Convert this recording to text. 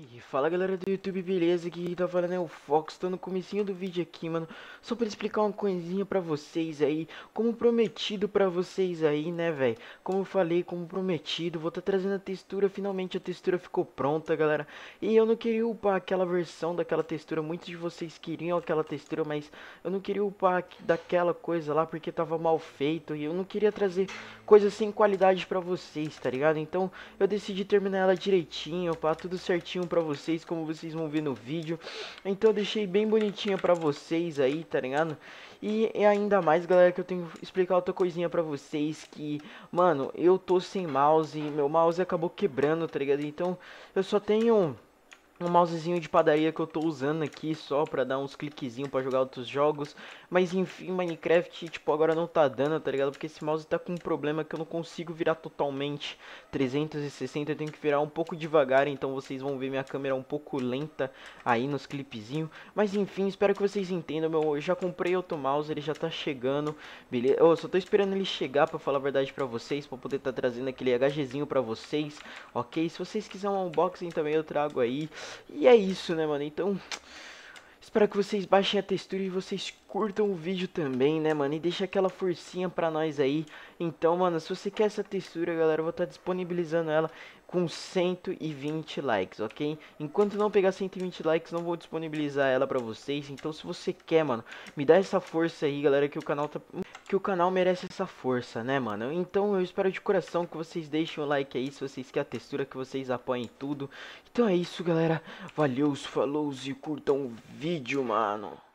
E fala galera do YouTube, beleza? Aqui tá falando é o Fox, tô no comecinho do vídeo aqui, mano Só pra explicar uma coisinha pra vocês aí Como prometido pra vocês aí, né, velho Como eu falei, como prometido Vou tá trazendo a textura, finalmente a textura ficou pronta, galera E eu não queria upar aquela versão daquela textura Muitos de vocês queriam aquela textura, mas eu não queria upar daquela coisa lá Porque tava mal feito E eu não queria trazer coisas sem qualidade pra vocês, tá ligado? Então eu decidi terminar ela direitinho, upar tudo certinho pra vocês, como vocês vão ver no vídeo. Então eu deixei bem bonitinha pra vocês aí, tá ligado? E, e ainda mais, galera, que eu tenho que explicar outra coisinha pra vocês, que, mano, eu tô sem mouse, meu mouse acabou quebrando, tá ligado? Então eu só tenho um mousezinho de padaria que eu tô usando aqui só pra dar uns cliquezinhos pra jogar outros jogos. Mas enfim, Minecraft, tipo, agora não tá dando, tá ligado? Porque esse mouse tá com um problema que eu não consigo virar totalmente 360, eu tenho que virar um pouco devagar, então vocês vão ver minha câmera um pouco lenta aí nos clipezinhos. Mas enfim, espero que vocês entendam, meu, eu já comprei outro mouse, ele já tá chegando, beleza? Eu só tô esperando ele chegar pra falar a verdade pra vocês, pra poder tá trazendo aquele HGzinho pra vocês, ok? Se vocês quiserem um unboxing também eu trago aí. E é isso, né, mano? Então, espero que vocês baixem a textura e vocês curtam o vídeo também, né, mano? E deixa aquela forcinha pra nós aí. Então, mano, se você quer essa textura, galera, eu vou estar tá disponibilizando ela com 120 likes, ok? Enquanto não pegar 120 likes, não vou disponibilizar ela pra vocês. Então, se você quer, mano, me dá essa força aí, galera, que o canal tá que o canal merece essa força, né, mano? Então eu espero de coração que vocês deixem o like aí se vocês querem a textura, que vocês apoiem tudo. Então é isso, galera. Valeu, falou e curtam o vídeo, mano.